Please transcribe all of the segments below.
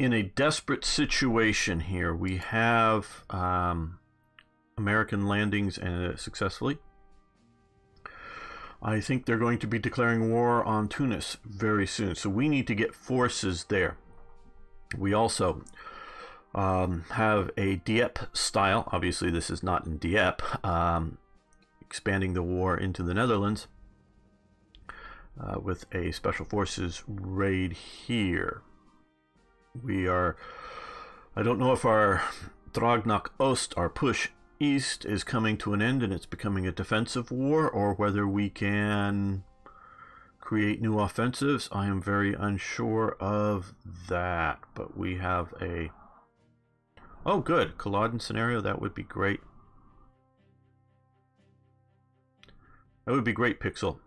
in a desperate situation here. We have um, American landings uh, successfully. I think they're going to be declaring war on Tunis very soon. So we need to get forces there. We also um, have a Dieppe style. Obviously, this is not in Dieppe. Um, expanding the war into the Netherlands uh, with a special forces raid here. We are. I don't know if our Drang Ost, our push east, is coming to an end and it's becoming a defensive war, or whether we can create new offensives. I am very unsure of that, but we have a. Oh, good. Culloden scenario. That would be great. That would be great, Pixel.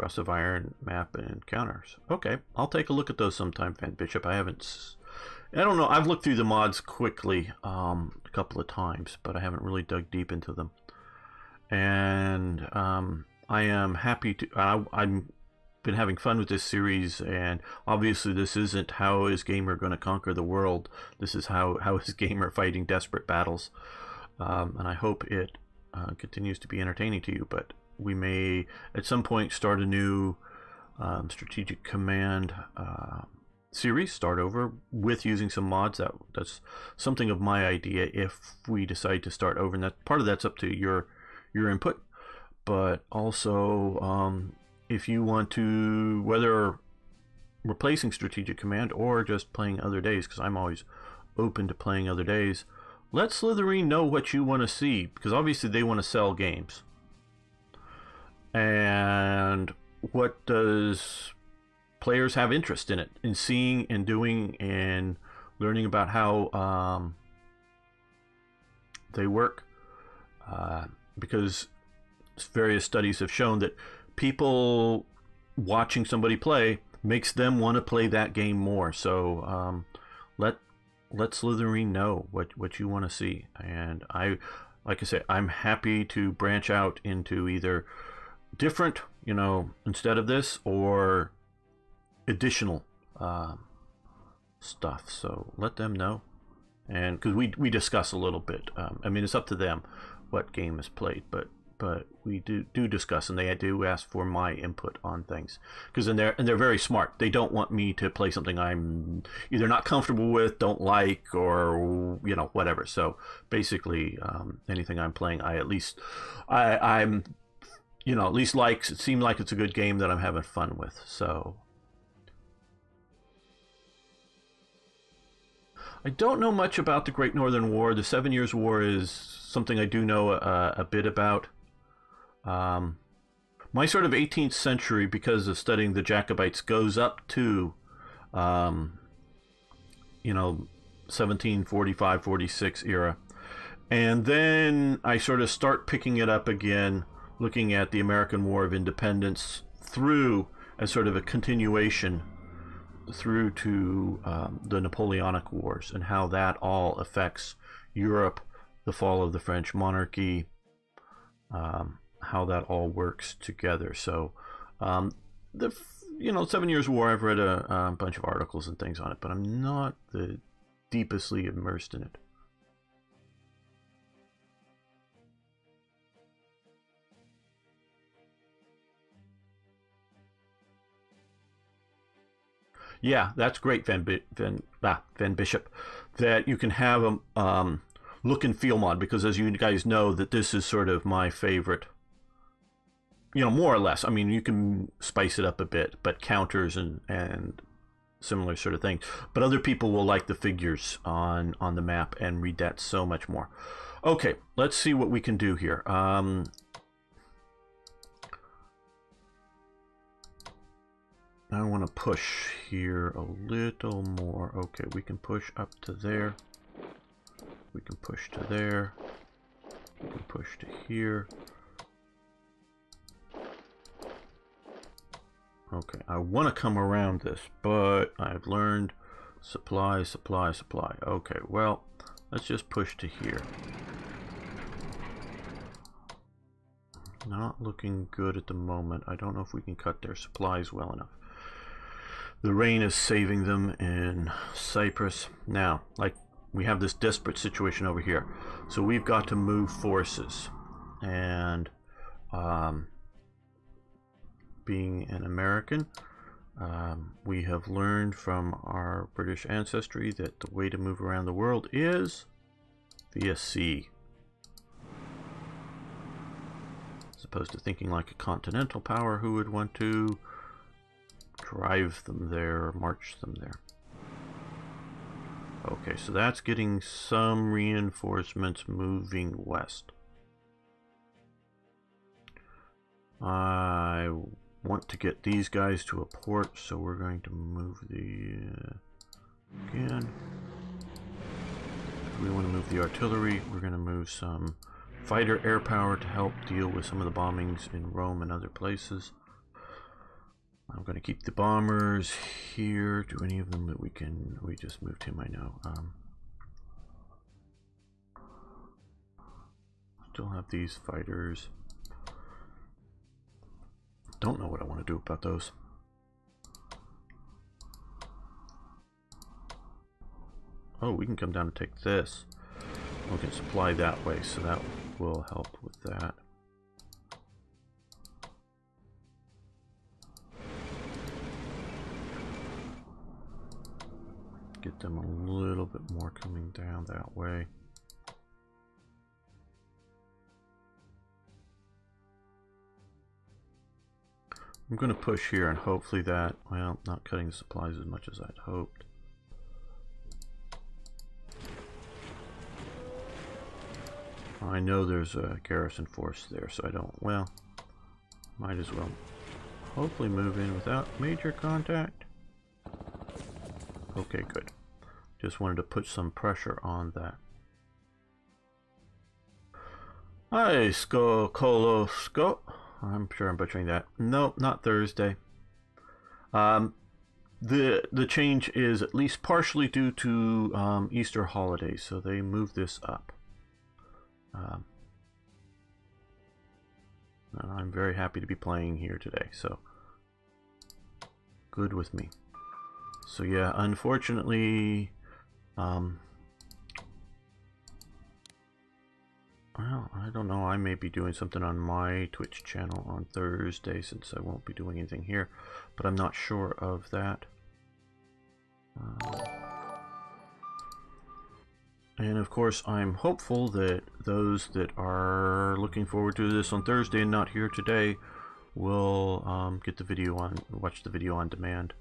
Cross of Iron map and encounters. Okay, I'll take a look at those sometime, Van Bishop. I haven't. I don't know. I've looked through the mods quickly um, a couple of times, but I haven't really dug deep into them. And um, I am happy to. I, I'm been having fun with this series, and obviously this isn't how is gamer going to conquer the world. This is how how is gamer fighting desperate battles, um, and I hope it uh, continues to be entertaining to you. But we may at some point start a new um, strategic command uh, series start over with using some mods that that's something of my idea if we decide to start over and that part of that's up to your your input. But also um, if you want to whether replacing strategic command or just playing other days because i'm always open to playing other days let Slitherine know what you want to see because obviously they want to sell games and what does players have interest in it in seeing and doing and learning about how um, they work? Uh, because various studies have shown that people watching somebody play makes them want to play that game more. So um, let let Slitherine know what what you want to see. And I like I said I'm happy to branch out into either different, you know, instead of this, or additional uh, stuff. So let them know, and because we we discuss a little bit. Um, I mean, it's up to them what game is played, but but we do do discuss, and they do ask for my input on things because and they're and they're very smart. They don't want me to play something I'm either not comfortable with, don't like, or you know whatever. So basically, um, anything I'm playing, I at least I I'm you know, at least likes it seemed like it's a good game that I'm having fun with. So I don't know much about the Great Northern War. The Seven Years' War is something I do know a, a bit about. Um, my sort of 18th century, because of studying the Jacobites, goes up to, um, you know, 1745, 46 era. And then I sort of start picking it up again looking at the American War of Independence through as sort of a continuation through to um, the Napoleonic Wars and how that all affects Europe, the fall of the French monarchy, um, how that all works together. So, um, the you know Seven Years' War, I've read a, a bunch of articles and things on it, but I'm not the deepestly immersed in it. Yeah, that's great, Van, Van, ah, Van Bishop, that you can have a um, look and feel mod because, as you guys know, that this is sort of my favorite. You know, more or less. I mean, you can spice it up a bit, but counters and and similar sort of things. But other people will like the figures on on the map and read that so much more. Okay, let's see what we can do here. Um, I want to push here a little more. Okay, we can push up to there. We can push to there. We can push to here. Okay, I want to come around this, but I've learned supply, supply, supply. Okay, well, let's just push to here. Not looking good at the moment. I don't know if we can cut their supplies well enough. The rain is saving them in Cyprus. Now, like, we have this desperate situation over here. So we've got to move forces. And, um, being an American, um, we have learned from our British ancestry that the way to move around the world is via sea. As opposed to thinking like a continental power who would want to drive them there, march them there. Okay, so that's getting some reinforcements moving west. I want to get these guys to a port, so we're going to move the... Uh, again. We want to move the artillery, we're going to move some fighter air power to help deal with some of the bombings in Rome and other places. I'm going to keep the bombers here. Do any of them that we can... We just moved him, I know. Um, still have these fighters. Don't know what I want to do about those. Oh, we can come down and take this. We can supply that way, so that will help with that. Them a little bit more coming down that way. I'm going to push here and hopefully that, well, not cutting supplies as much as I'd hoped. I know there's a garrison force there, so I don't, well, might as well hopefully move in without major contact. Okay, good. Just wanted to put some pressure on that. Hi, Sko Kolosko. I'm sure I'm butchering that. No, not Thursday. Um, the the change is at least partially due to um, Easter holiday, so they moved this up. Um, I'm very happy to be playing here today, so good with me. So yeah, unfortunately, um, well, I don't know. I may be doing something on my Twitch channel on Thursday since I won't be doing anything here, but I'm not sure of that. Uh, and of course, I'm hopeful that those that are looking forward to this on Thursday and not here today will um, get the video on, watch the video on demand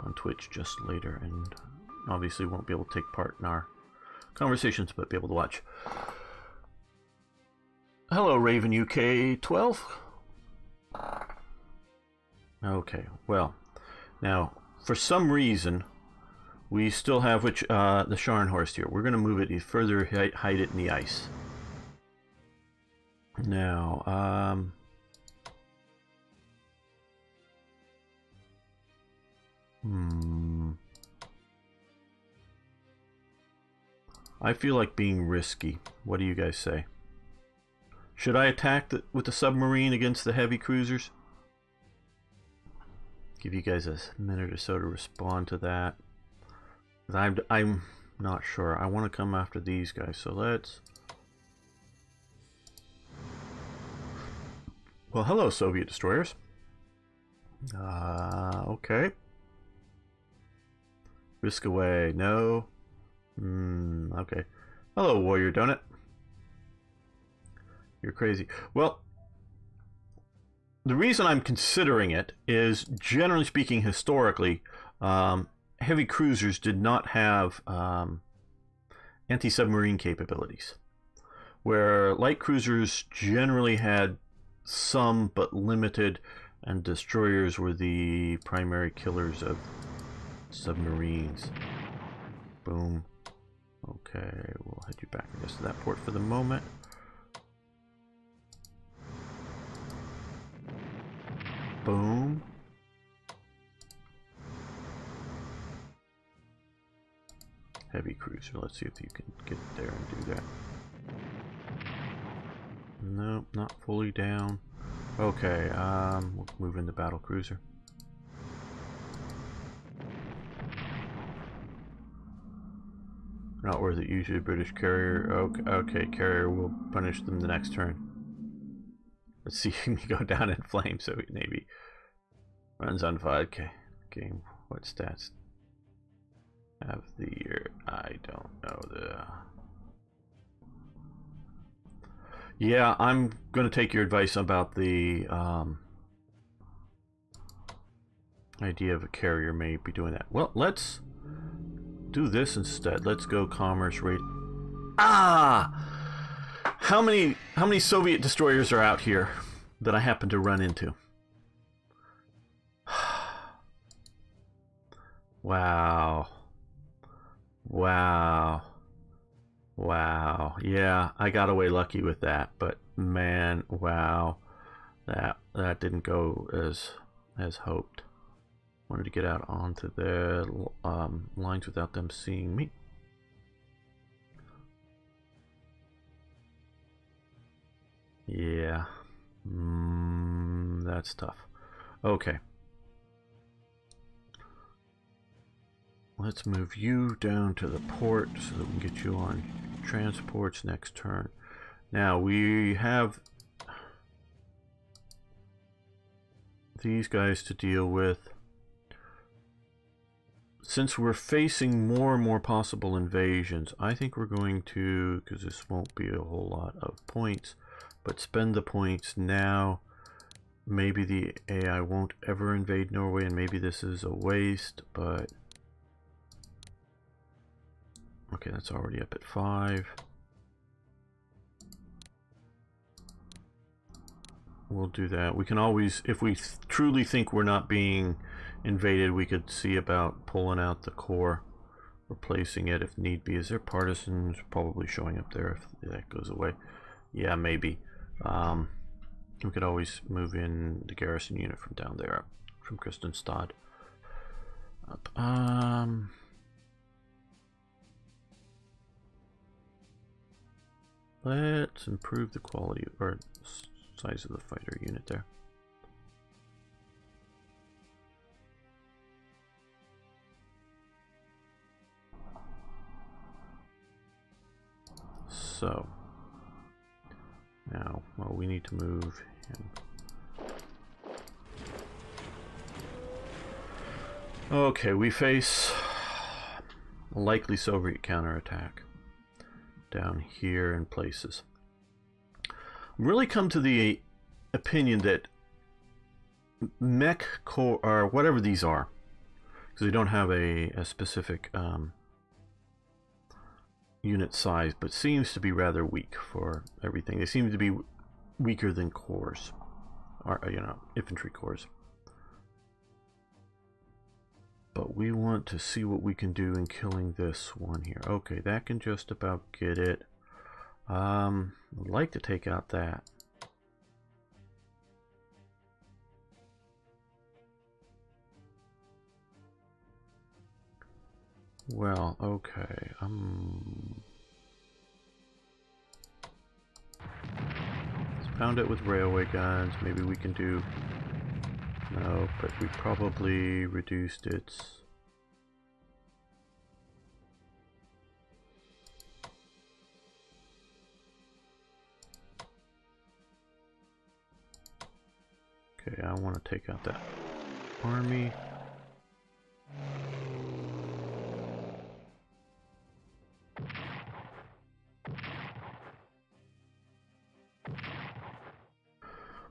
on Twitch just later, and obviously won't be able to take part in our conversations, but be able to watch. Hello, Raven UK 12. Okay, well, now for some reason we still have which uh, the Scharnhorst here. We're going to move it further, hide it in the ice. Now, um, Hmm. I feel like being risky. What do you guys say? Should I attack the, with the submarine against the heavy cruisers? Give you guys a minute or so to respond to that. I'm, I'm not sure. I want to come after these guys, so let's... Well, hello, Soviet destroyers. Uh, okay. Risk away. No. Hmm, okay. Hello, Warrior Donut. You're crazy. Well, the reason I'm considering it is, generally speaking, historically, um, heavy cruisers did not have um, anti-submarine capabilities, where light cruisers generally had some but limited, and destroyers were the primary killers of submarines. Boom. Okay, we'll head you back, guess, to that port for the moment. Boom. Heavy cruiser. Let's see if you can get there and do that. Nope, not fully down. Okay, um, we'll move into battle cruiser. Not worth it. Usually British carrier. Okay, okay, carrier will punish them the next turn. Let's see if we go down in flames. So maybe runs on 5k. Game. What stats? Have the year. I don't know the. Yeah, I'm going to take your advice about the um, idea of a carrier may be doing that. Well, let's do this instead. Let's go commerce rate. Ah! How many how many Soviet destroyers are out here that I happen to run into? wow. Wow. Wow. Yeah, I got away lucky with that, but man, wow. That that didn't go as as hoped. Wanted to get out onto the um, lines without them seeing me. Yeah. Mm, that's tough. Okay. Let's move you down to the port so that we can get you on transports next turn. Now we have these guys to deal with. Since we're facing more and more possible invasions, I think we're going to, because this won't be a whole lot of points, but spend the points now. Maybe the AI won't ever invade Norway, and maybe this is a waste, but Okay, that's already up at five. We'll do that. We can always, if we th truly think we're not being invaded, we could see about pulling out the corps, replacing it if need be. Is there partisans probably showing up there if that goes away? Yeah, maybe. Um, we could always move in the garrison unit from down there, from Kristianstad. Up. Um, Let's improve the quality or size of the fighter unit there. So now, well, we need to move him. Okay, we face a likely Soviet counterattack down here in places. Really come to the opinion that mech corps or whatever these are, because they don't have a, a specific um, unit size, but seems to be rather weak for everything. They seem to be weaker than corps, or you know, infantry corps but we want to see what we can do in killing this one here. Okay, that can just about get it. Um, I'd like to take out that. Well, okay. Um, let's pound it with railway guns. Maybe we can do no, but we probably reduced its... Okay, I want to take out that army.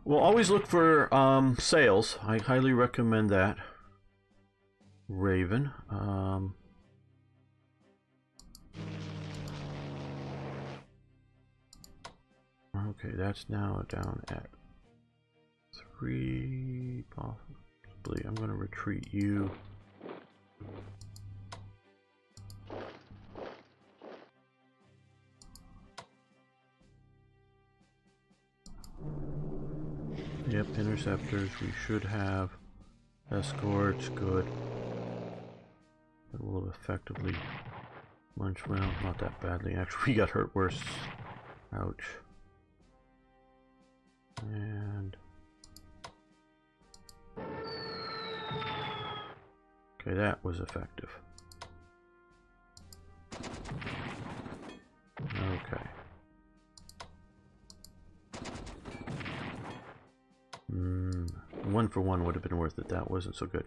We'll always look for um, sales. I highly recommend that. Raven. Um, okay, that's now down at three. Possibly, I'm going to retreat you. Yep, interceptors. We should have escorts. Good. It will have effectively munch Well, not that badly. Actually, we got hurt worse. Ouch. And... Okay, that was effective. Okay. Mm, one for one would have been worth it. That wasn't so good.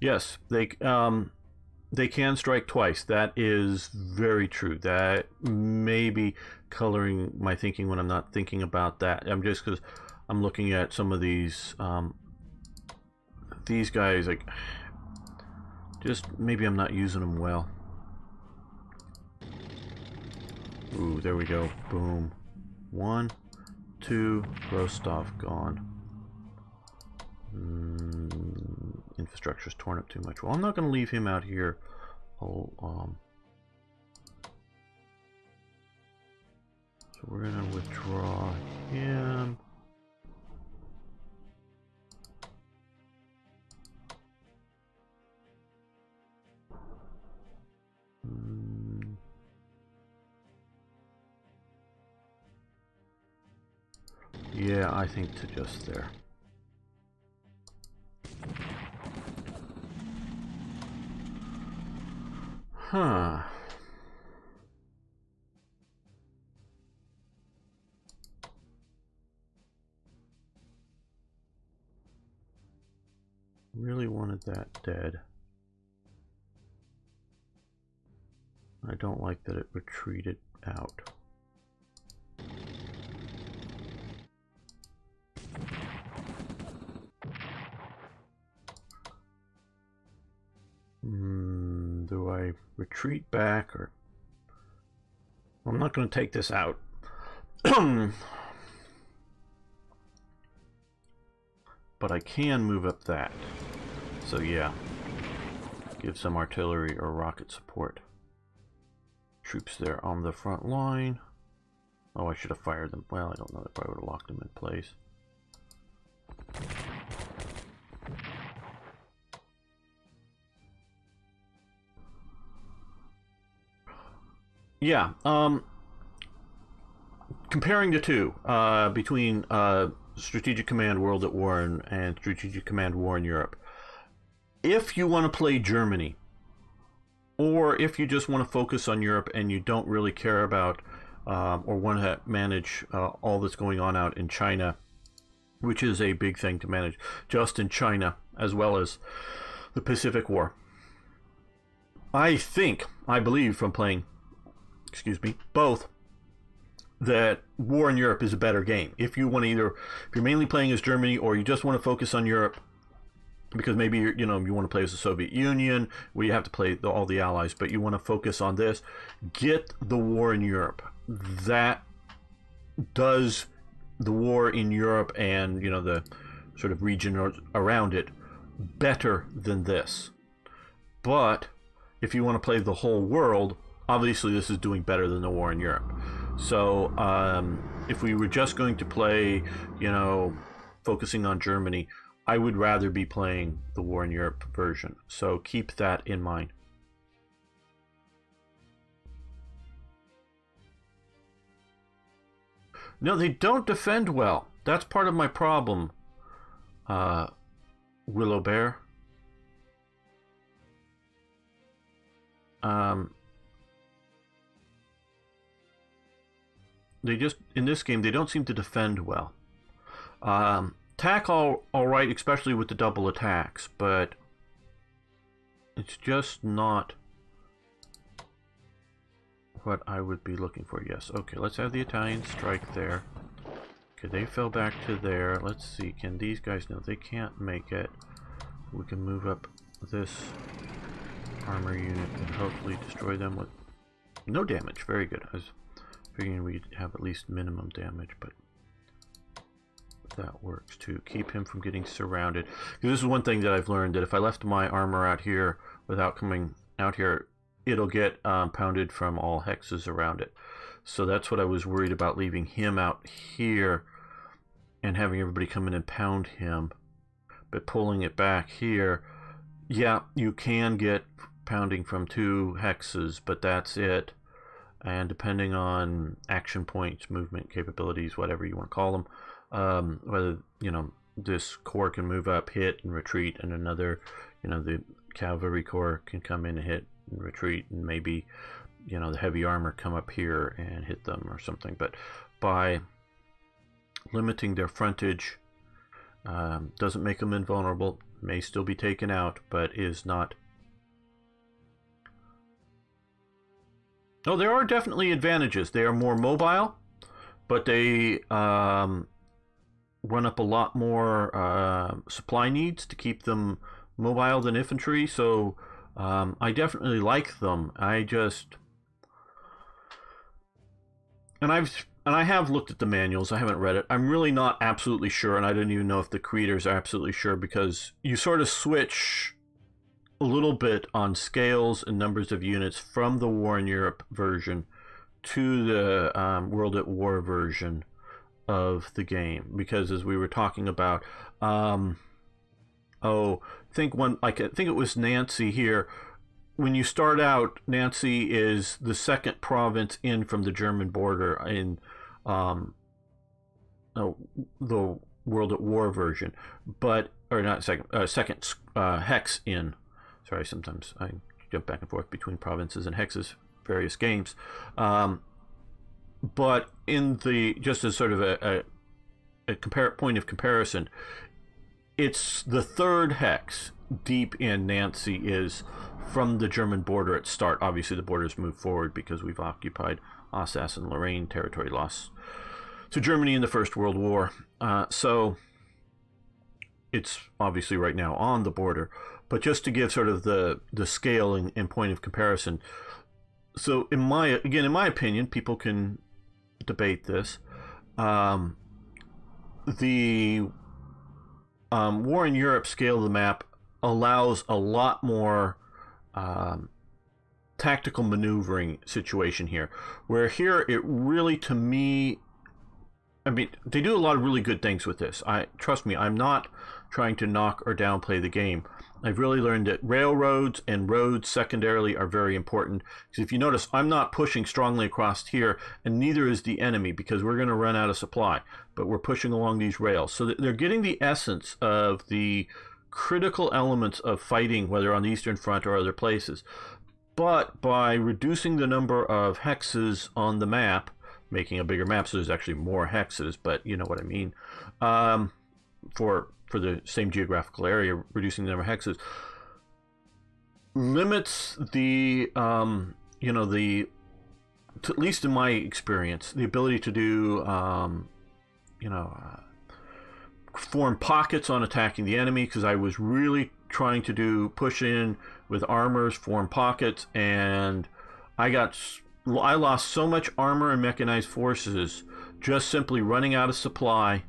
Yes, they um, they can strike twice. That is very true. That may be coloring my thinking when I'm not thinking about that. I'm just because I'm looking at some of these um, these guys like just maybe I'm not using them well. Ooh, there we go. Boom. One, two, Rostov gone. Mm, infrastructure's torn up too much. Well, I'm not going to leave him out here. Oh, um, so we're going to withdraw him. Mm. Yeah, I think to just there. Huh. Really wanted that dead. I don't like that it retreated out. Hmm, do I retreat back or... I'm not going to take this out. but I can move up that. So yeah, give some artillery or rocket support. Troops there on the front line. Oh, I should have fired them. Well, I don't know if I would have locked them in place. Yeah, um, comparing the two, uh, between uh, Strategic Command World at War and, and Strategic Command War in Europe, if you want to play Germany, or if you just want to focus on Europe and you don't really care about um, or want to manage uh, all that's going on out in China, which is a big thing to manage, just in China as well as the Pacific War. I think, I believe from playing excuse me, both, that War in Europe is a better game. If you want to either, if you're mainly playing as Germany or you just want to focus on Europe, because maybe you know you want to play as the Soviet Union, where you have to play the, all the allies, but you want to focus on this, get the War in Europe. That does the war in Europe and you know the sort of region around it better than this. But if you want to play the whole world, obviously this is doing better than the war in Europe. So um, if we were just going to play, you know, focusing on Germany, I would rather be playing the war in Europe version. So keep that in mind. No, they don't defend well. That's part of my problem, uh, Willow Bear. Um, they just in this game they don't seem to defend well. Um, attack all all right, especially with the double attacks, but it's just not what I would be looking for. Yes, okay, let's have the Italian strike there. Okay, they fell back to there. Let's see, can these guys, no, they can't make it. We can move up this armor unit and hopefully destroy them with no damage. Very good. I was Figuring we'd have at least minimum damage, but that works to Keep him from getting surrounded. This is one thing that I've learned, that if I left my armor out here without coming out here, it'll get um, pounded from all hexes around it. So that's what I was worried about, leaving him out here and having everybody come in and pound him. But pulling it back here, yeah, you can get pounding from two hexes, but that's it. And depending on action points, movement capabilities, whatever you want to call them, um, whether you know this corps can move up, hit, and retreat, and another, you know, the cavalry corps can come in and hit and retreat, and maybe, you know, the heavy armor come up here and hit them or something. But by limiting their frontage, um, doesn't make them invulnerable. May still be taken out, but is not. Oh, there are definitely advantages. They are more mobile, but they um, run up a lot more uh, supply needs to keep them mobile than infantry. So um, I definitely like them. I just and I've and I have looked at the manuals. I haven't read it. I'm really not absolutely sure, and I don't even know if the creators are absolutely sure because you sort of switch a little bit on scales and numbers of units from the War in Europe version to the um, World at War version of the game because as we were talking about um, oh think one like i think it was nancy here. When you start out nancy is the second province in from the german border in um, oh, the world at war version but or not second uh, second uh, hex in. Sorry sometimes i jump back and forth between provinces and hexes various games. Um, but in the just as sort of a, a, a compare, point of comparison, it's the third hex deep in Nancy is from the German border at start. Obviously, the borders moved forward because we've occupied Alsace and Lorraine territory lost to Germany in the First World War. Uh, so it's obviously right now on the border. But just to give sort of the the scale and, and point of comparison, so in my again in my opinion, people can debate this. Um, the um, war in Europe scale of the map allows a lot more um, tactical maneuvering situation here. Where here it really, to me, I mean, they do a lot of really good things with this. I trust me, I'm not trying to knock or downplay the game. I've really learned that railroads and roads secondarily are very important. Because if you notice, I'm not pushing strongly across here, and neither is the enemy because we're going to run out of supply. But we're pushing along these rails. So they're getting the essence of the critical elements of fighting, whether on the Eastern Front or other places. But by reducing the number of hexes on the map, making a bigger map, so there's actually more hexes, but you know what I mean, um, for for the same geographical area, reducing the number of hexes, limits the, um, you know, the, to, at least in my experience, the ability to do, um, you know, uh, form pockets on attacking the enemy because I was really trying to do push in with armors, form pockets, and I got I lost so much armor and mechanized forces just simply running out of supply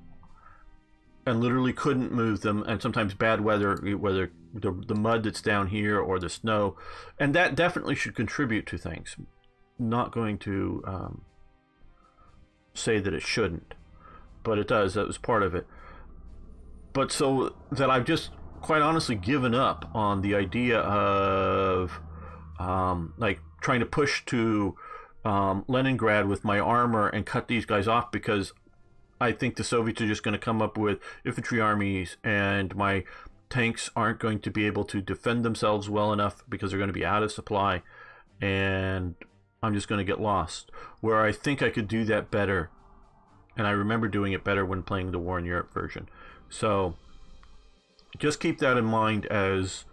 and literally couldn't move them and sometimes bad weather whether the, the mud that's down here or the snow. And that definitely should contribute to things. Not going to um, say that it shouldn't but it does. That was part of it. But so that i've just quite honestly given up on the idea of um, like trying to push to um, Leningrad with my armor and cut these guys off because I think the Soviets are just going to come up with infantry armies, and my tanks aren't going to be able to defend themselves well enough because they're going to be out of supply, and I'm just going to get lost. Where I think I could do that better, and I remember doing it better when playing the War in Europe version. So just keep that in mind as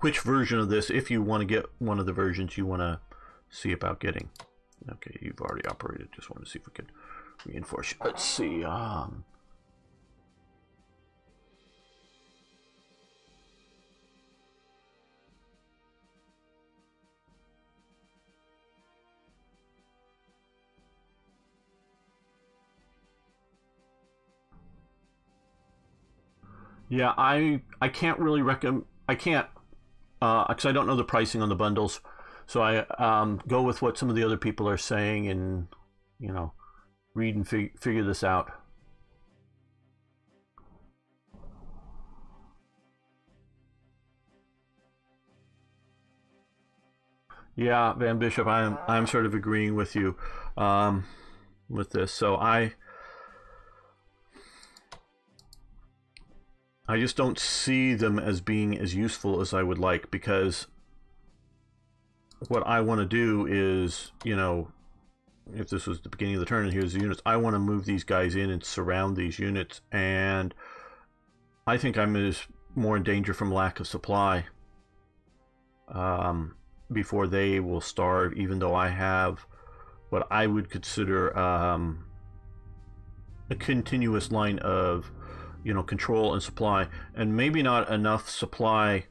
which version of this, if you want to get one of the versions you want to see about getting. Okay, you've already operated. Just want to see if we could reinforce. Let's see. Um, yeah, I I can't really recommend. I can't because uh, I don't know the pricing on the bundles. So I um, go with what some of the other people are saying, and you know, read and fig figure this out. Yeah, Van Bishop, I'm I'm sort of agreeing with you um, with this. So I I just don't see them as being as useful as I would like because what I want to do is, you know, if this was the beginning of the turn and here's the units, I want to move these guys in and surround these units and I think I'm is more in danger from lack of supply um, before they will starve, even though I have what I would consider um, a continuous line of, you know, control and supply, and maybe not enough supply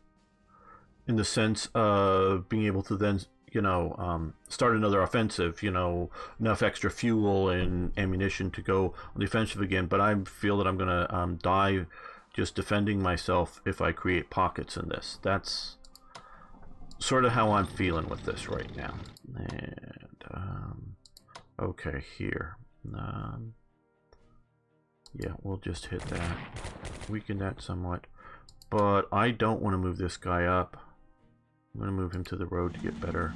in the sense of being able to then you know, um, start another offensive, you know, enough extra fuel and ammunition to go on the offensive again. But I feel that I'm going to um, die just defending myself if I create pockets in this. That's sort of how I'm feeling with this right now. And, um, okay, here. Um, yeah, we'll just hit that. Weaken that somewhat. But I don't want to move this guy up. I'm going to move him to the road to get better.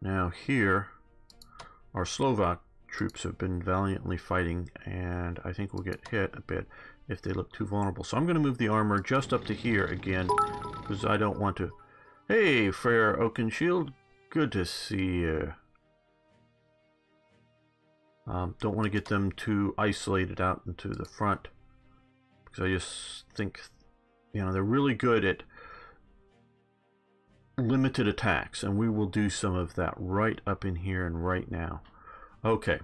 Now here, our Slovak troops have been valiantly fighting, and I think we'll get hit a bit if they look too vulnerable. So I'm going to move the armor just up to here again, because I don't want to... Hey, Frere Oakenshield, good to see you. Um, don't want to get them too isolated out into the front. Because I just think, you know, they're really good at limited attacks. And we will do some of that right up in here and right now. Okay.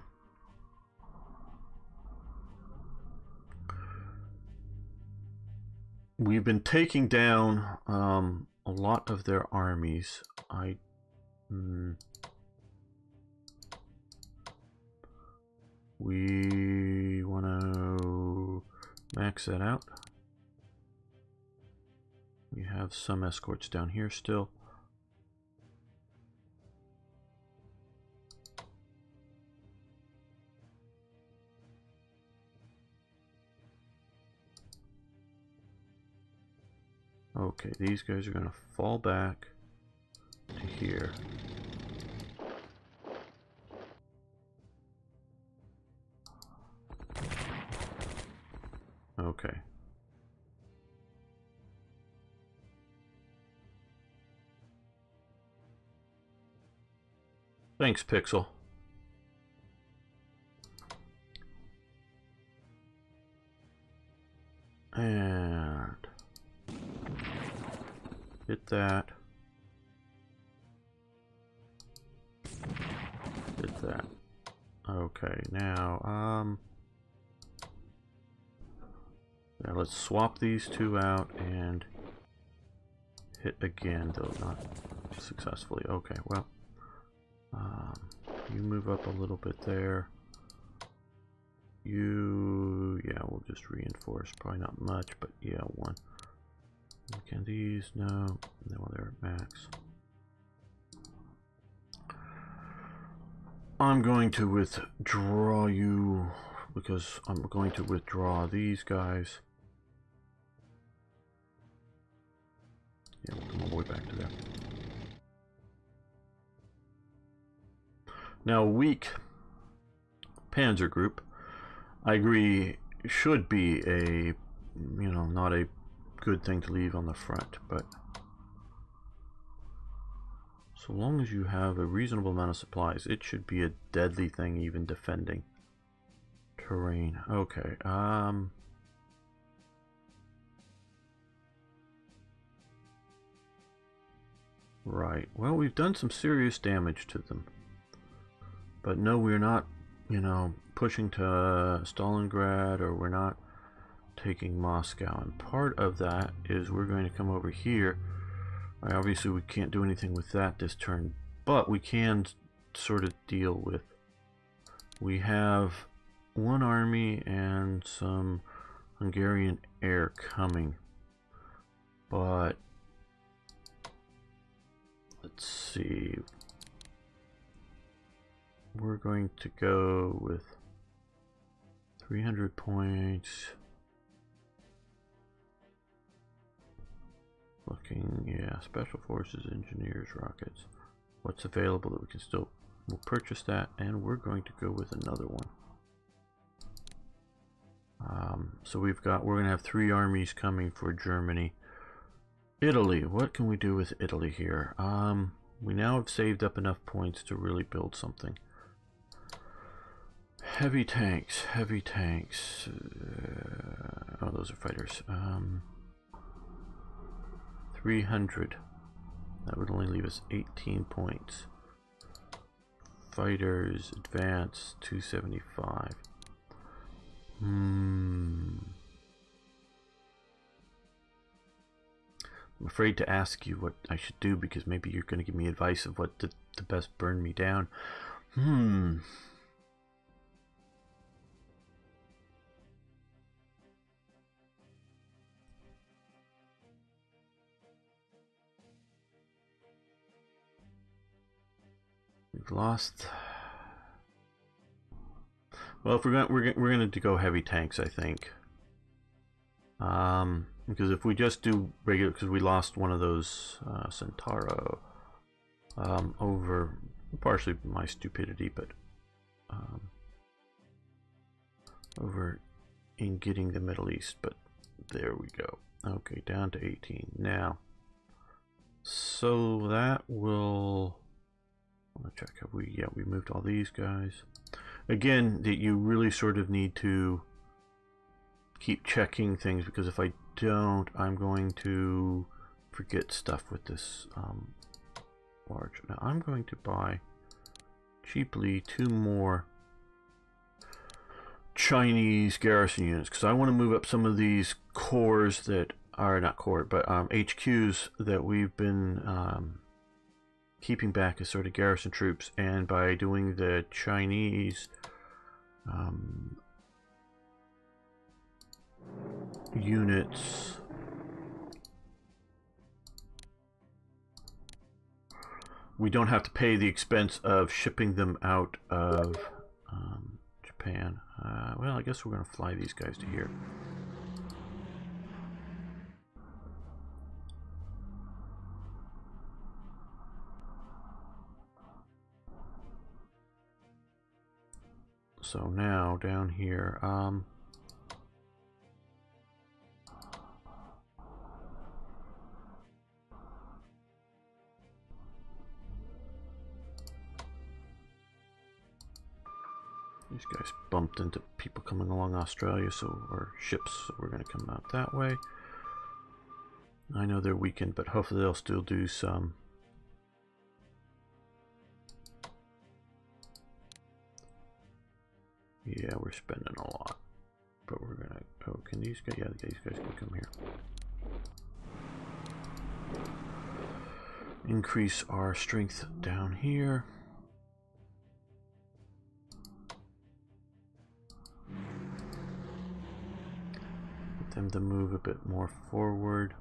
We've been taking down um, a lot of their armies. I... Mm, we want to max that out. We have some escorts down here still. Okay, these guys are going to fall back to here. Okay. Thanks, Pixel. And hit that. Hit that. Okay, now, um... Now let's swap these two out and hit again, though not successfully. Okay, well, um, you move up a little bit there. You, yeah, we'll just reinforce. Probably not much, but yeah, one. Can these? No. No, they're at max. I'm going to withdraw you because I'm going to withdraw these guys. Yeah, we'll come all the way back to there. Now, weak Panzer Group, I agree, should be a, you know, not a good thing to leave on the front, but so long as you have a reasonable amount of supplies, it should be a deadly thing even defending terrain. Okay, um... Right. Well, we've done some serious damage to them. But no, we're not, you know, pushing to uh, Stalingrad or we're not taking Moscow. And part of that is we're going to come over here. Obviously, we can't do anything with that this turn, but we can sort of deal with. We have one army and some Hungarian air coming, but let's see. We're going to go with 300 points. Looking, yeah, special forces, engineers, rockets. What's available that we can still, we'll purchase that, and we're going to go with another one. Um, so we've got, we're going to have three armies coming for Germany. Italy, what can we do with Italy here? Um, we now have saved up enough points to really build something. Heavy tanks, heavy tanks. Uh, oh, those are fighters. Um, 300. That would only leave us 18 points. Fighters, advance, 275. Hmm. I'm afraid to ask you what I should do because maybe you're going to give me advice of what to, to best burn me down. Hmm. We've lost. Well, if we're going, we're we're going to go heavy tanks, I think. Um, because if we just do regular, because we lost one of those uh, Centauro um, over partially my stupidity, but um, over in getting the Middle East. But there we go. Okay, down to 18 now. So that will. Let me check. Have we? Yeah, we moved all these guys. Again, that you really sort of need to keep checking things because if I don't, I'm going to forget stuff with this um, large. Now I'm going to buy cheaply two more Chinese garrison units because I want to move up some of these corps that are not core but um, HQs that we've been um, keeping back as sort of garrison troops and by doing the Chinese um, units we don't have to pay the expense of shipping them out of um, Japan. Uh, well, I guess we're going to fly these guys to here. So now down here, um, These guys bumped into people coming along Australia, so or ships, so we're going to come out that way. I know they're weakened, but hopefully they'll still do some. Yeah, we're spending a lot, but we're gonna. Oh, can these guys? Yeah, these guys can come here. Increase our strength down here. Them to move a bit more forward.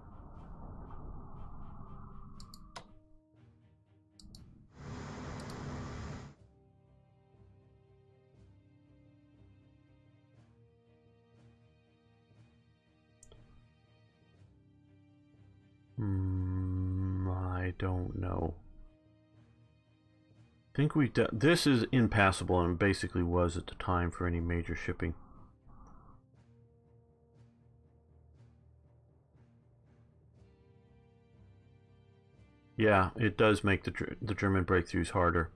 Hmm, I don't know. I think we this is impassable and basically was at the time for any major shipping. Yeah, it does make the, the German breakthroughs harder.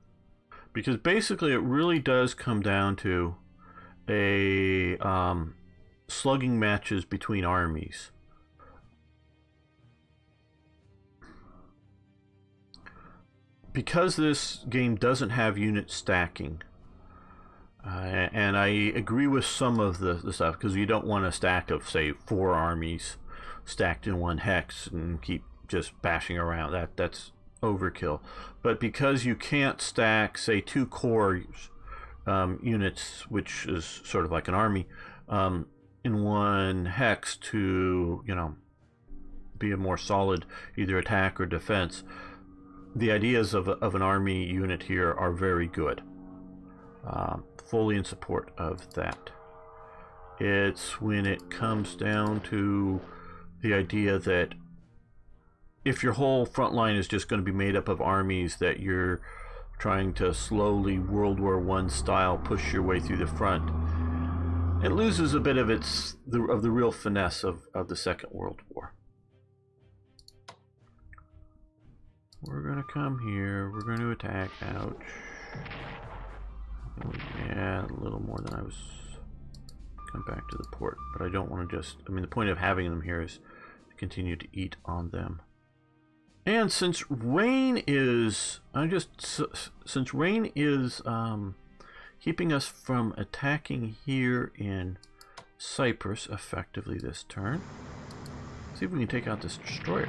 Because basically it really does come down to a um, slugging matches between armies. Because this game doesn't have unit stacking, uh, and I agree with some of the, the stuff, because you don't want a stack of, say, four armies stacked in one hex and keep just bashing around. That that's overkill. But because you can't stack, say, two corps um, units, which is sort of like an army, um, in one hex to you know be a more solid either attack or defense, the ideas of, of an army unit here are very good. Uh, fully in support of that. It's when it comes down to the idea that if your whole front line is just going to be made up of armies that you're trying to slowly World War One style push your way through the front, it loses a bit of its the, of the real finesse of, of the Second World War. We're gonna come here. We're going to attack. Ouch. Oh, yeah, a little more than I was. Come back to the port, but I don't want to just. I mean, the point of having them here is to continue to eat on them. And since rain is, I just since rain is um, keeping us from attacking here in Cyprus effectively this turn. See if we can take out this destroyer.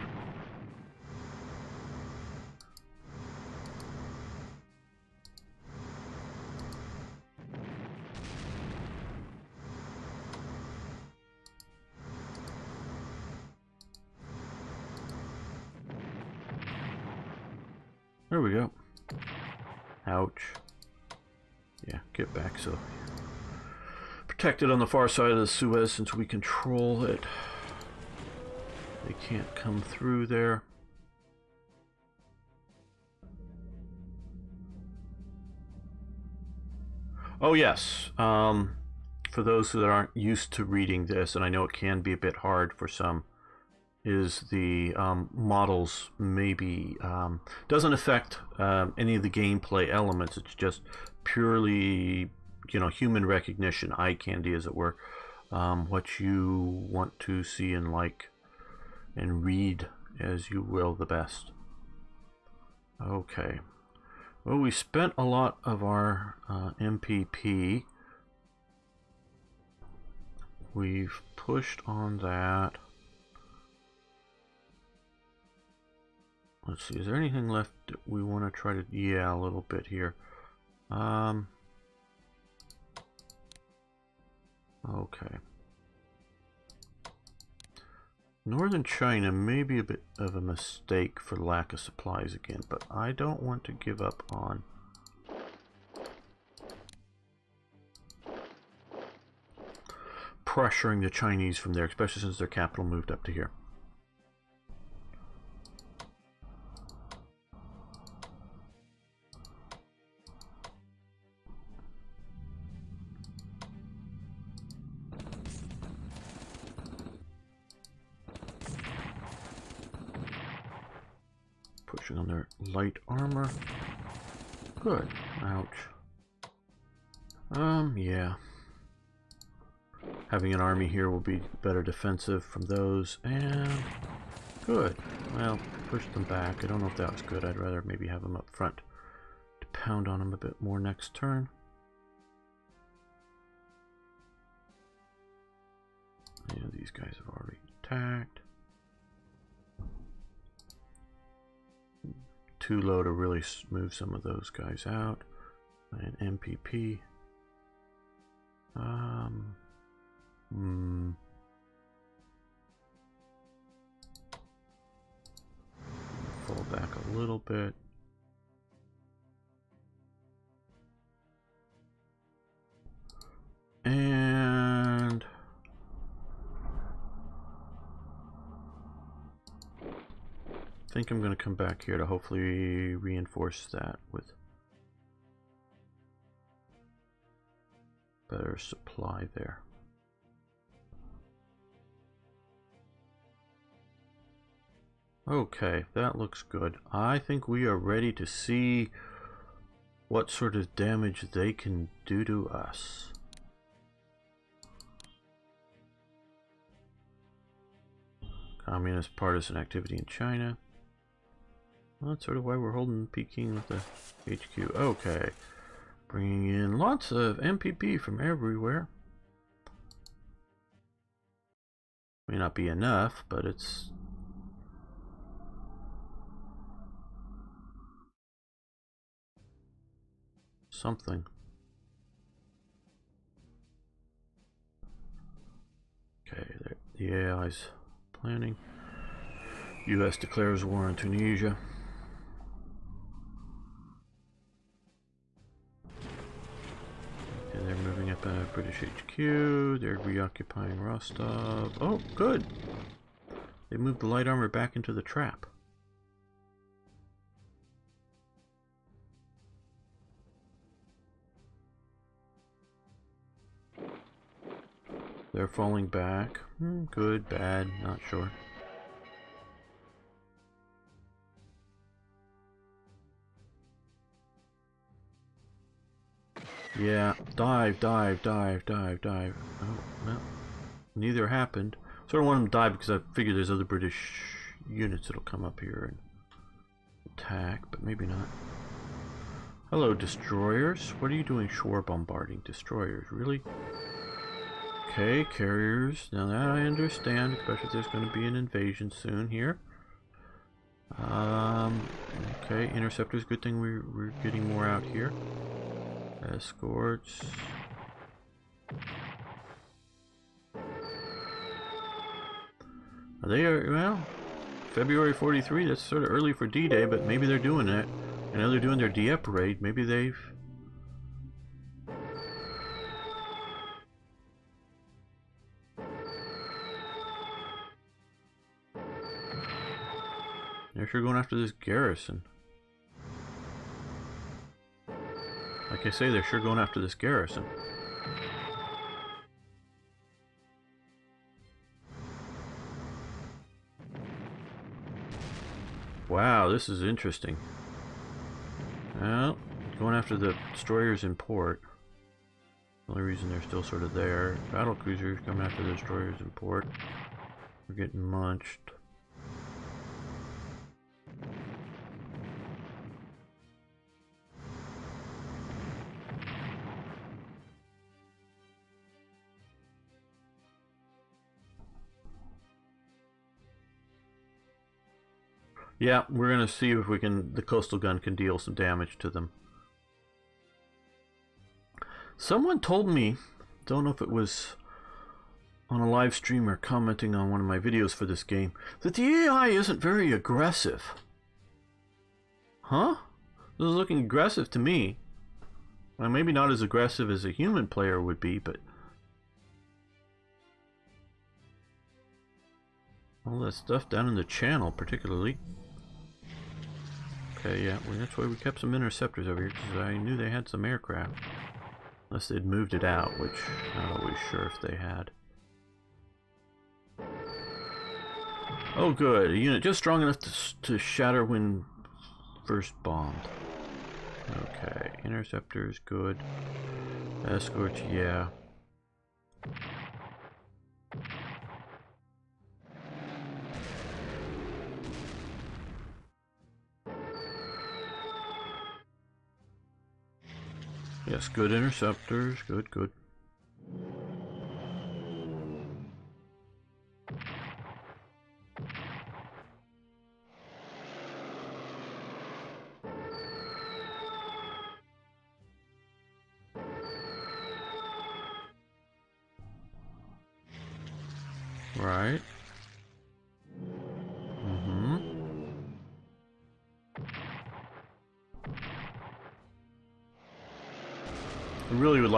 There we go. Ouch. Yeah, get back so. Protected on the far side of the Suez since we control it. They can't come through there. Oh yes, um, for those who aren't used to reading this, and I know it can be a bit hard for some, is the um, models maybe um, doesn't affect um, any of the gameplay elements. It's just purely, you know, human recognition, eye candy, as it were. Um, what you want to see and like and read as you will the best. Okay. Well, we spent a lot of our uh, MPP. We've pushed on that. Let's see, is there anything left that we want to try to... Yeah, a little bit here. Um... Okay. Northern China may be a bit of a mistake for lack of supplies again, but I don't want to give up on... pressuring the Chinese from there, especially since their capital moved up to here. Be better defensive from those, and good. Well, push them back. I don't know if that was good. I'd rather maybe have them up front to pound on them a bit more next turn. Yeah, these guys have already attacked. too low to really move some of those guys out. And MPP. Um, hmm. Fall back a little bit. And I think I'm going to come back here to hopefully reinforce that with better supply there. Okay, that looks good. I think we are ready to see what sort of damage they can do to us. Communist partisan activity in China. Well, that's sort of why we're holding Peking with the HQ. Okay. Bringing in lots of MPP from everywhere. May not be enough, but it's... Something. Okay, the AI's planning. U.S. declares war on Tunisia. And they're moving up uh, British HQ. They're reoccupying Rostov. Oh, good. They moved the light armor back into the trap. They're falling back. Hmm, good, bad, not sure. Yeah, dive, dive, dive, dive, dive. Oh, no. Neither happened. Sort of want them to die because I figure there's other British units that'll come up here and attack, but maybe not. Hello, destroyers. What are you doing shore bombarding? Destroyers, really? Okay, carriers. Now that I understand, especially there's going to be an invasion soon here. Um, okay, interceptors. Good thing we're, we're getting more out here. Escorts. They are, well, February 43, that's sort of early for D-Day, but maybe they're doing it. I know they're doing their Dieppe raid. Maybe they've... They're going after this garrison. Like I say, they're sure going after this garrison. Wow, this is interesting. Well, going after the destroyers in port. Only reason they're still sort of there. Battle cruisers coming after the destroyers in port. We're getting munched. Yeah, we're gonna see if we can the coastal gun can deal some damage to them. Someone told me, don't know if it was on a live stream or commenting on one of my videos for this game, that the AI isn't very aggressive. Huh? This is looking aggressive to me. Well, maybe not as aggressive as a human player would be, but... All that stuff down in the channel, particularly. Okay, yeah, well, that's why we kept some interceptors over here, because I knew they had some aircraft. Unless they'd moved it out, which I'm not always sure if they had. Oh good, a unit just strong enough to, to shatter when first bombed. Okay, interceptors, good. Escorts, yeah. Yes, good interceptors. Good, good.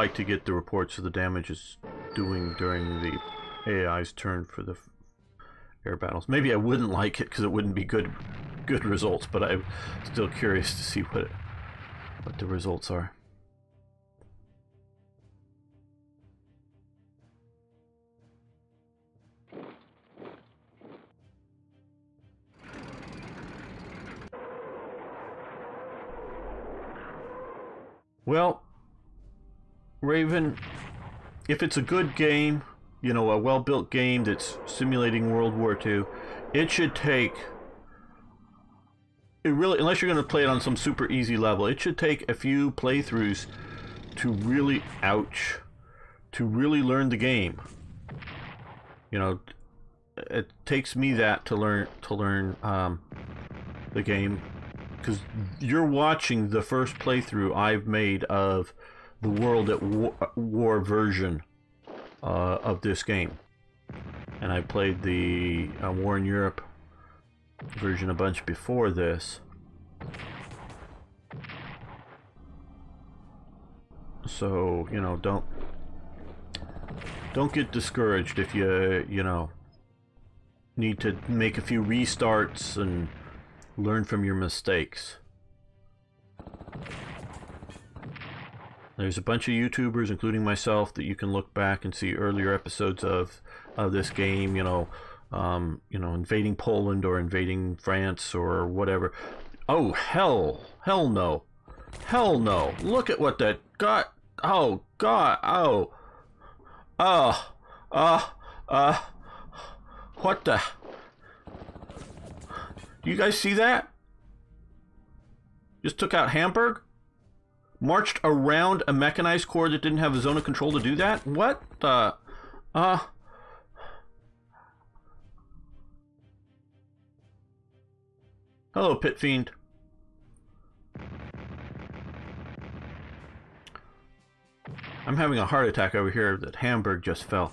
Like to get the reports of the damage it's doing during the AI's turn for the air battles. Maybe I wouldn't like it because it wouldn't be good good results, but I'm still curious to see what what the results are. Well, Raven, if it's a good game, you know, a well-built game that's simulating World War II, it should take it really unless you're going to play it on some super easy level, it should take a few playthroughs to really ouch to really learn the game. You know, it takes me that to learn to learn um, the game because you're watching the first playthrough I've made of the World at War, war version uh, of this game. And I played the uh, War in Europe version a bunch before this. So, you know, don't don't get discouraged if you, you know, need to make a few restarts and learn from your mistakes. There's a bunch of YouTubers, including myself, that you can look back and see earlier episodes of of this game. You know, um, you know, invading Poland or invading France or whatever. Oh hell, hell no, hell no! Look at what that got. Oh God, oh, oh, uh, uh, what the? Do you guys see that? Just took out Hamburg? Marched around a mechanized corps that didn't have a zone of control to do that? What the? Uh. Hello, Pit Fiend. I'm having a heart attack over here that Hamburg just fell.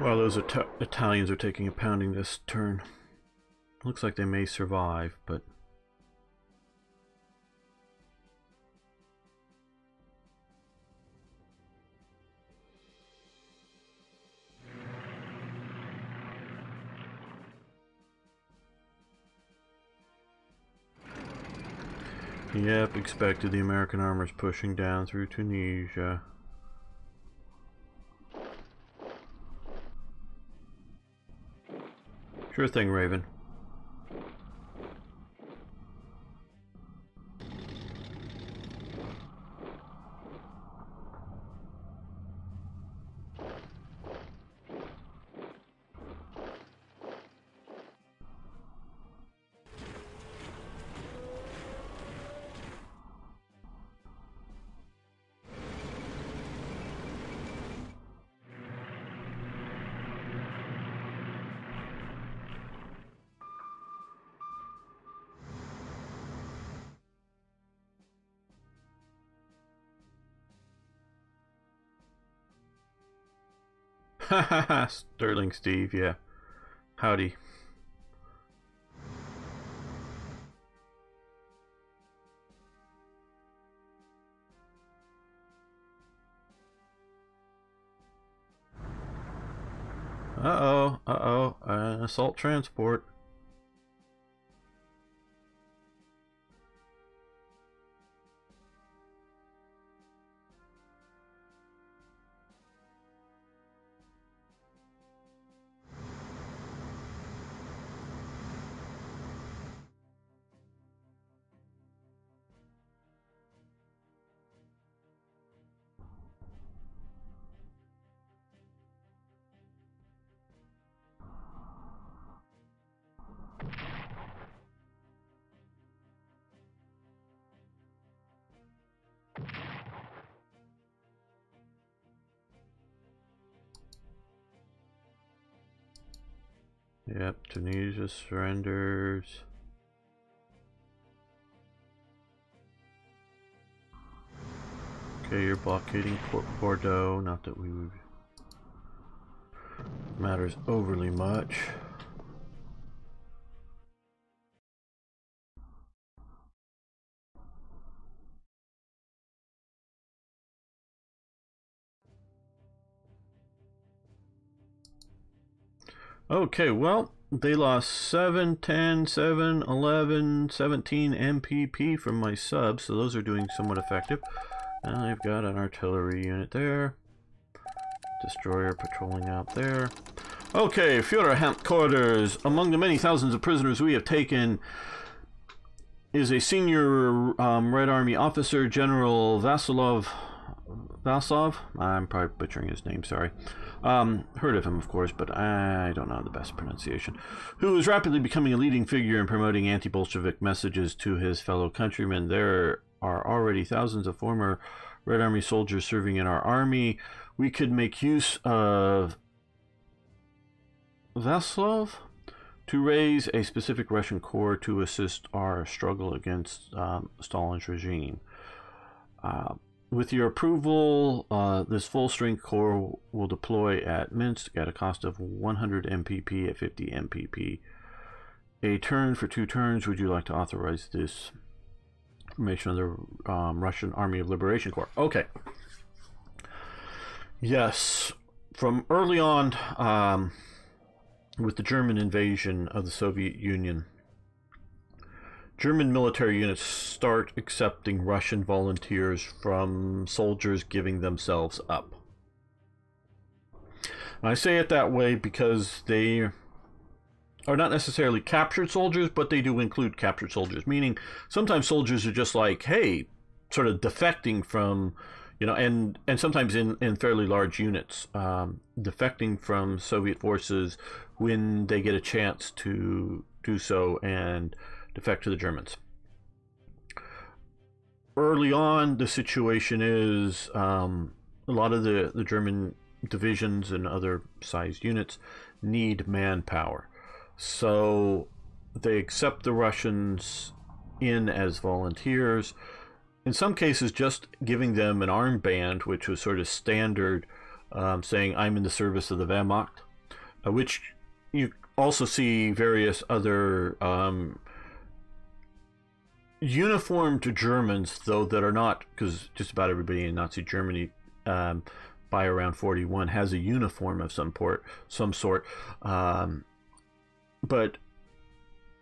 Well, those Ita Italians are taking a pounding this turn. Looks like they may survive, but... Yep, expected the American armor is pushing down through Tunisia. Sure thing, Raven. Sterling Steve, yeah. Howdy. Uh-oh, uh-oh, uh, assault transport. Tunisia surrenders. Okay, you're blockading Port Bordeaux. Not that we would matters overly much. Okay, well, they lost 7, 10, 7, 11, 17 MPP from my subs, so those are doing somewhat effective. And I've got an artillery unit there. Destroyer patrolling out there. Okay, Führer quarters. Among the many thousands of prisoners we have taken is a senior um, Red Army officer, General Vasilov. Vasilov? I'm probably butchering his name, sorry. Um, heard of him, of course, but I don't know the best pronunciation. Who is rapidly becoming a leading figure in promoting anti Bolshevik messages to his fellow countrymen. There are already thousands of former Red Army soldiers serving in our army. We could make use of Vaslov to raise a specific Russian corps to assist our struggle against um, Stalin's regime. Uh, with your approval, uh, this full-strength corps will deploy at Minsk at a cost of 100 MPP at 50 MPP. A turn for two turns. Would you like to authorize this formation of the um, Russian Army of Liberation Corps? Okay. Yes. From early on, um, with the German invasion of the Soviet Union, German military units start accepting Russian volunteers from soldiers giving themselves up. I say it that way because they are not necessarily captured soldiers, but they do include captured soldiers, meaning sometimes soldiers are just like, hey, sort of defecting from, you know, and, and sometimes in, in fairly large units, um, defecting from Soviet forces when they get a chance to do so and defect to the Germans. Early on, the situation is um, a lot of the, the German divisions and other sized units need manpower. So they accept the Russians in as volunteers. In some cases, just giving them an armband, which was sort of standard, um, saying, I'm in the service of the Wehrmacht, uh, which you also see various other um, uniformed Germans, though, that are not, because just about everybody in Nazi Germany um, by around 41 has a uniform of some port, some sort. Um, but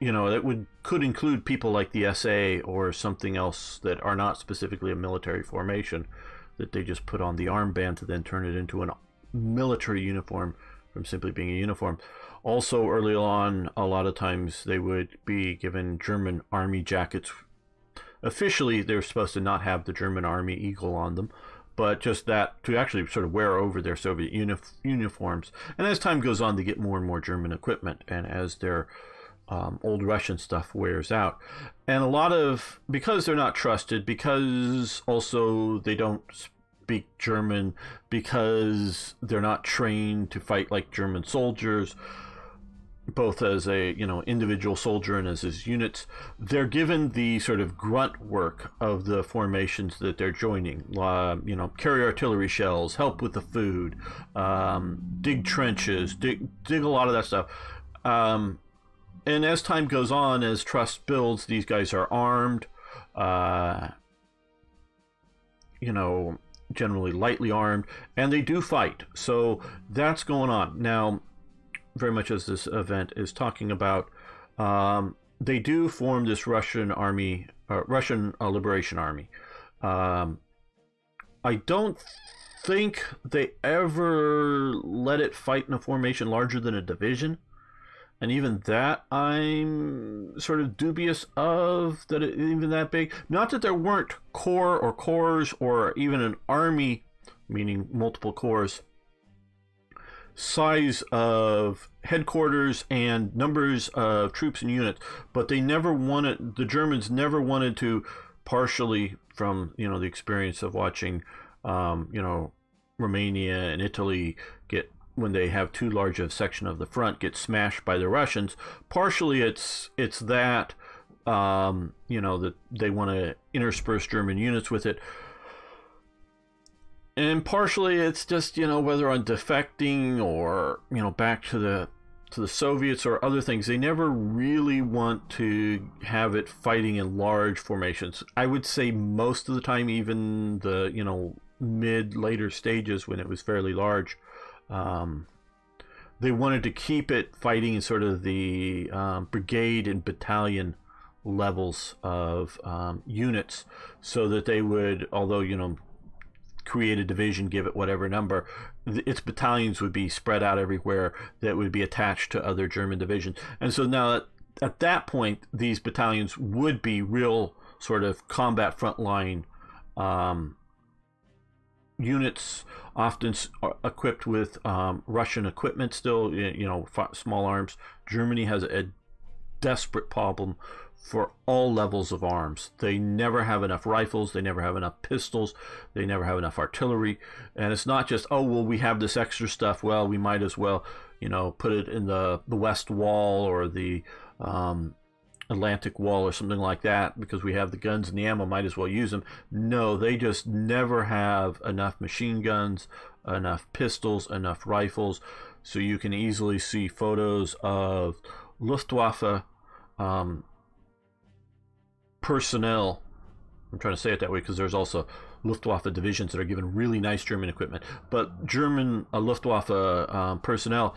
you know that would could include people like the SA or something else that are not specifically a military formation that they just put on the armband to then turn it into a military uniform from simply being a uniform. Also, early on, a lot of times they would be given German army jackets officially they're supposed to not have the German army eagle on them, but just that to actually sort of wear over their Soviet uni- uniforms. And as time goes on, they get more and more German equipment, and as their um, old Russian stuff wears out, and a lot of because they're not trusted, because also they don't speak German, because they're not trained to fight like German soldiers both as a you know individual soldier and as his units they're given the sort of grunt work of the formations that they're joining. Uh, you know carry artillery shells help with the food um, dig trenches dig, dig a lot of that stuff. Um, and as time goes on as trust builds these guys are armed uh, you know generally lightly armed and they do fight. So that's going on. Now very much as this event is talking about, um, they do form this Russian army, uh, Russian uh, Liberation Army. Um, I don't think they ever let it fight in a formation larger than a division. And even that, I'm sort of dubious of that it, even that big. Not that there weren't corps or corps or even an army, meaning multiple corps, size of headquarters and numbers of troops and units, but they never wanted the Germans never wanted to partially from you know the experience of watching um, you know Romania and Italy get when they have too large a section of the front get smashed by the Russians. Partially, it's it's that um, you know that they want to intersperse German units with it and partially it's just you know whether on defecting or you know back to the to the Soviets or other things they never really want to have it fighting in large formations. I would say most of the time even the you know mid later stages when it was fairly large um, they wanted to keep it fighting in sort of the um, brigade and battalion levels of um, units so that they would, although, you know, create a division, give it whatever number, its battalions would be spread out everywhere that would be attached to other German divisions. And so now at that point, these battalions would be real sort of combat frontline um, units, often equipped with um, Russian equipment still, you know, small arms. Germany has a desperate problem for all levels of arms. They never have enough rifles, they never have enough pistols, they never have enough artillery. And it's not just, oh, well, we have this extra stuff. Well, we might as well, you know, put it in the, the West Wall or the um, Atlantic Wall or something like that because we have the guns and the ammo, might as well use them. No, they just never have enough machine guns, enough pistols, enough rifles. So you can easily see photos of Luftwaffe um, personnel. I'm trying to say it that way because there's also Luftwaffe divisions that are given really nice German equipment. But German uh, Luftwaffe um, personnel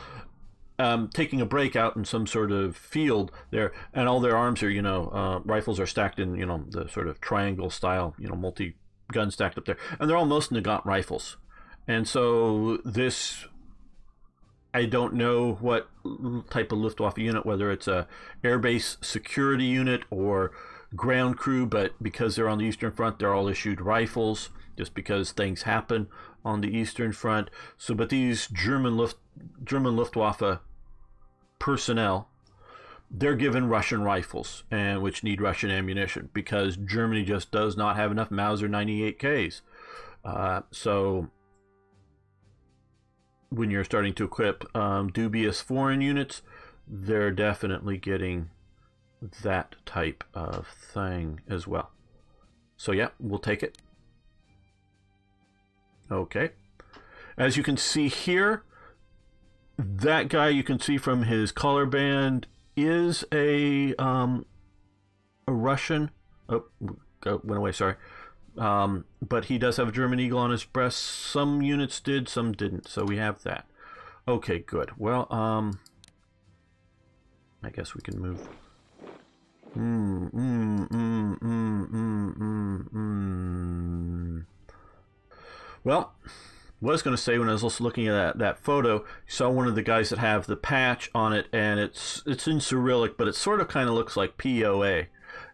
um, taking a break out in some sort of field there, and all their arms are, you know, uh, rifles are stacked in, you know, the sort of triangle style, you know, multi gun stacked up there, and they're all Mosin-Nagant rifles. And so this I don't know what type of Luftwaffe unit, whether it's a airbase security unit or ground crew, but because they're on the Eastern Front, they're all issued rifles just because things happen on the Eastern Front. So, but these German Luft, German Luftwaffe personnel, they're given Russian rifles and which need Russian ammunition because Germany just does not have enough Mauser 98Ks. Uh, so when you're starting to equip um, dubious foreign units, they're definitely getting that type of thing as well. So yeah, we'll take it. Okay. As you can see here, that guy you can see from his collar band is a um, a Russian. Oh, went away. Sorry. Um, but he does have a German eagle on his breast. Some units did, some didn't. So we have that. Okay, good. Well, um, I guess we can move. Mm, mm, mm. Well, what I was going to say when I was also looking at that, that photo, you saw one of the guys that have the patch on it, and it's it's in Cyrillic, but it sort of kind of looks like POA,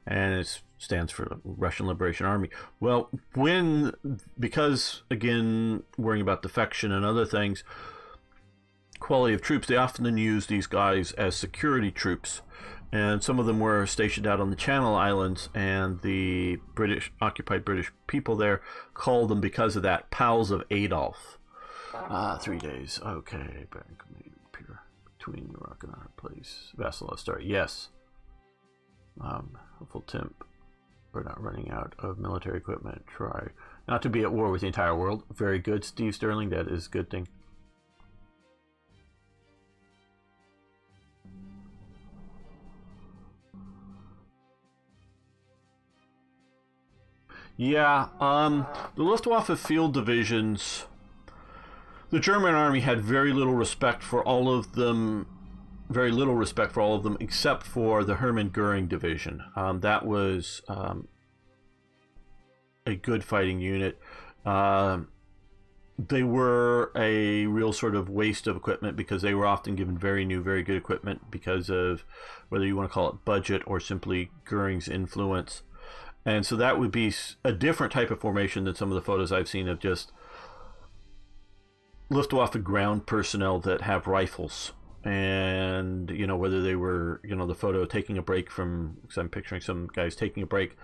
and it stands for Russian Liberation Army. Well, when because again worrying about defection and other things, quality of troops, they often use these guys as security troops. And some of them were stationed out on the Channel Islands, and the British occupied British people there called them because of that pals of Adolf. Ah, uh, three days. Okay, back between York and our place. Vassal start. Yes. Um, hopeful temp. We're not running out of military equipment. Try not to be at war with the entire world. Very good, Steve Sterling. That is a good thing. Yeah, um, the Luftwaffe field divisions, the German army had very little respect for all of them very little respect for all of them except for the Hermann Goering division. Um, that was um, a good fighting unit. Uh, they were a real sort of waste of equipment because they were often given very new, very good equipment because of whether you want to call it budget or simply Goering's influence. And so that would be a different type of formation than some of the photos I've seen of just Luftwaffe ground personnel that have rifles. And you know whether they were you know the photo taking a break from because I'm picturing some guys taking a break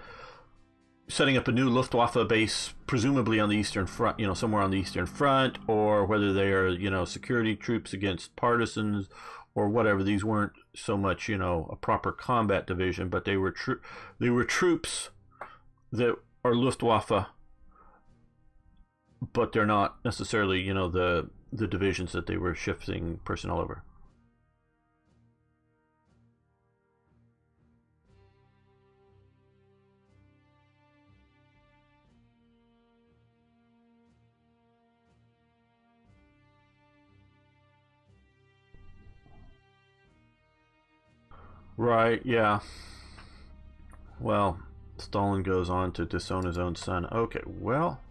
setting up a new Luftwaffe base presumably on the eastern front you know somewhere on the eastern front or whether they are you know security troops against partisans or whatever. These weren't so much you know a proper combat division but they were tro- they were troops that are Luftwaffe, but they're not necessarily, you know, the the divisions that they were shifting personnel over. Right, yeah. Well, Stalin goes on to disown his own son. Okay, well,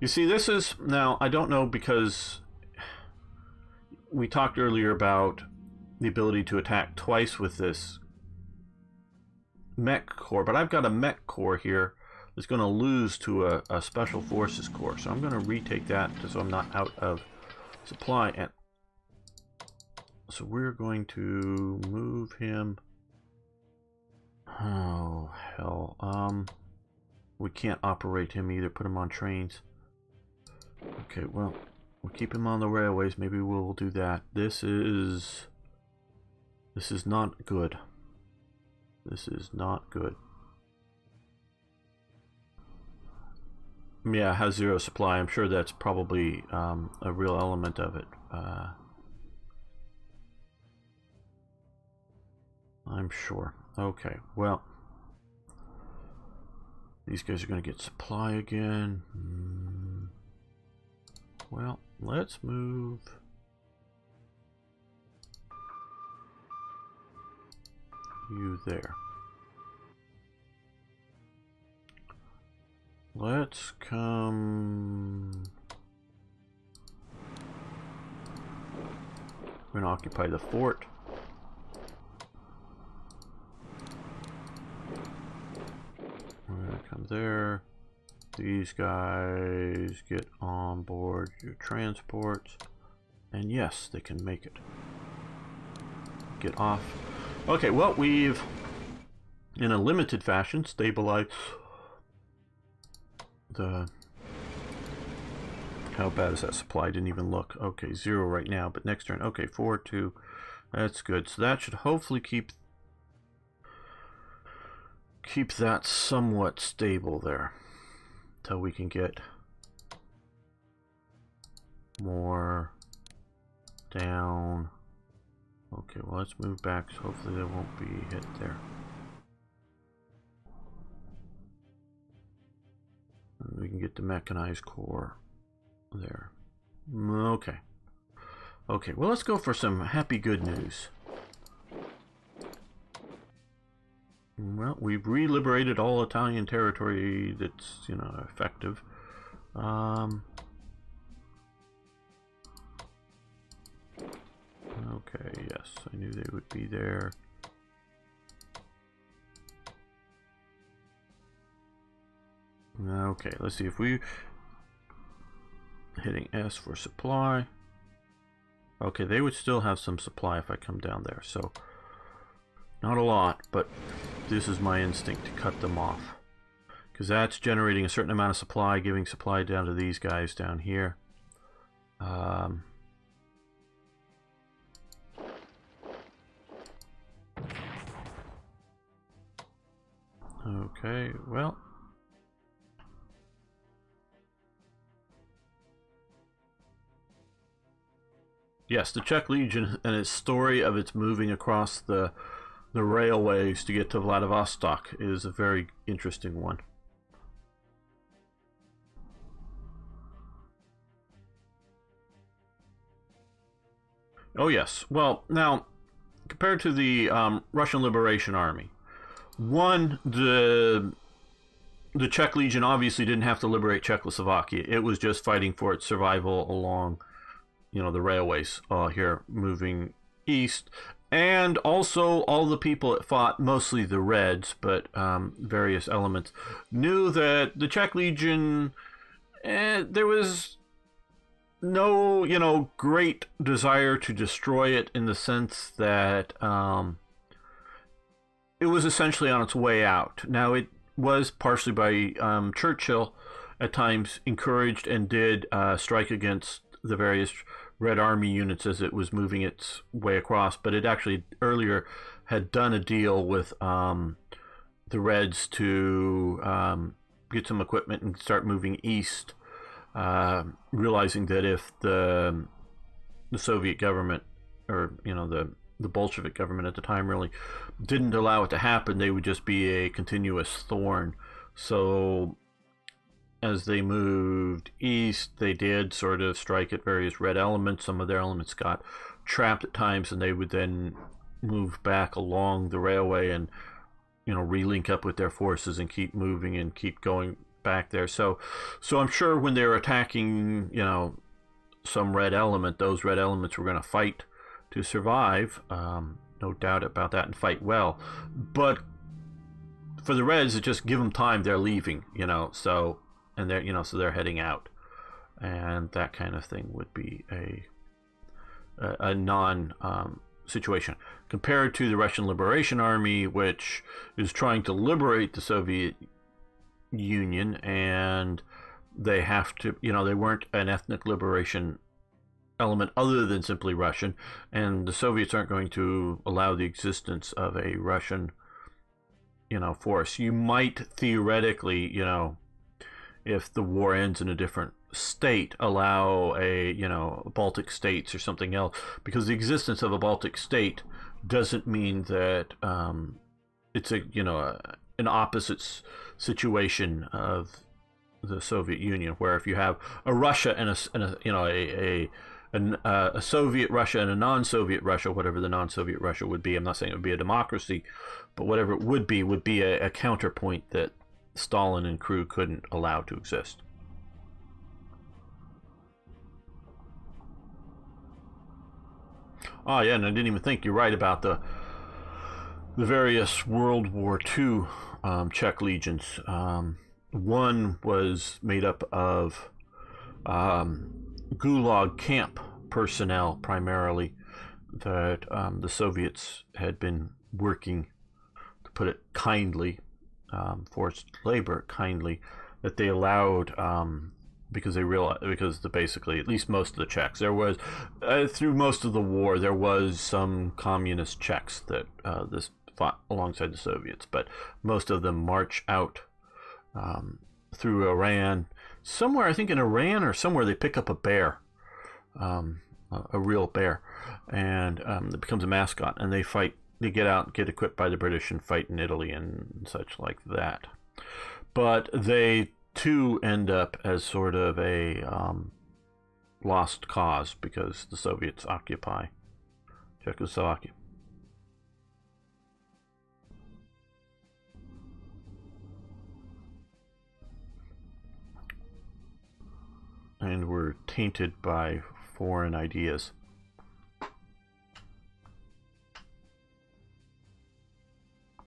you see, this is now, I don't know because we talked earlier about the ability to attack twice with this mech corps, but I've got a mech corps here that's going to lose to a, a special forces corps. so I'm going to retake that so I'm not out of supply. And so we're going to move him. Oh hell, um, we can't operate him either. Put him on trains. Okay, well, we'll keep him on the railways. Maybe we'll do that. This is... This is not good. This is not good. Yeah, has zero supply. I'm sure that's probably um, a real element of it. Uh, I'm sure. Okay, well... These guys are going to get supply again. Hmm. Well, let's move... You there. Let's come... We're going to occupy the fort. We're going to come there. These guys get on board your transports. And yes, they can make it. Get off. Okay, well, we've, in a limited fashion, stabilized the... How bad is that supply? Didn't even look. Okay, zero right now, but next turn. Okay, four, two. That's good. So that should hopefully keep keep that somewhat stable there until we can get more down. Okay, well let's move back so hopefully they won't be hit there. We can get the mechanized corps there. Mm, okay. Okay, well let's go for some happy good news. Well, we've re-liberated all Italian territory that's, you know, effective. Um, okay, yes, I knew they would be there. Okay, let's see if we hitting S for supply. Okay, they would still have some supply if I come down there, so not a lot, but this is my instinct to cut them off. Because that's generating a certain amount of supply, giving supply down to these guys down here. Um, okay, well. Yes, the Czech Legion and its story of its moving across the the railways to get to Vladivostok is a very interesting one. Oh yes. Well, now compared to the um, Russian Liberation Army, one the the Czech Legion obviously didn't have to liberate Czechoslovakia. It was just fighting for its survival along, you know, the railways uh, here, moving east and also all the people that fought, mostly the Reds, but um, various elements, knew that the Czech Legion, eh, there was no, you know, great desire to destroy it in the sense that um, it was essentially on its way out. Now, it was partially by um, Churchill at times encouraged and did uh, strike against the various Red Army units as it was moving its way across, but it actually earlier had done a deal with um, the Reds to um, get some equipment and start moving east, uh, realizing that if the the Soviet government or you know the the Bolshevik government at the time really didn't allow it to happen, they would just be a continuous thorn. So as they moved east, they did sort of strike at various red elements. Some of their elements got trapped at times, and they would then move back along the railway and you know relink up with their forces and keep moving and keep going back there. So, so I'm sure when they're attacking, you know, some red element, those red elements were going to fight to survive. Um, no doubt about that, and fight well. But for the Reds, it just give them time. They're leaving, you know. So and they're you know so they're heading out, and that kind of thing would be a a, a non um, situation. Compared to the Russian Liberation Army, which is trying to liberate the Soviet Union, and they have to you know they weren't an ethnic liberation element other than simply Russian, and the Soviets aren't going to allow the existence of a Russian, you know, force. You might theoretically, you know, if the war ends in a different state, allow a, you know, Baltic states or something else, because the existence of a Baltic state doesn't mean that um, it's a, you know, a, an opposite situation of the Soviet Union, where if you have a Russia and a, and a you know, a, a a, uh, a Soviet Russia and a non-Soviet Russia, whatever the non-Soviet Russia would be. I'm not saying it would be a democracy, but whatever it would be would be a, a counterpoint that Stalin and crew couldn't allow to exist. Oh yeah, and I didn't even think you're right about the the various World War II um, Czech legions. Um, one was made up of um, gulag camp personnel primarily that um, the Soviets had been working, to put it kindly, um, forced labor kindly, that they allowed um, because they realized because the basically at least most of the Czechs there was uh, through most of the war there was some communist Czechs that uh, this fought alongside the Soviets, but most of them march out um, through Iran somewhere, I think in Iran or somewhere, they pick up a bear, um, a, a, real bear, and um, it becomes a mascot, and they fight. They get out, and get equipped by the British, and fight in Italy and such like that. But they too end up as sort of a um, lost cause because the Soviets occupy Czechoslovakia. and we're tainted by foreign ideas.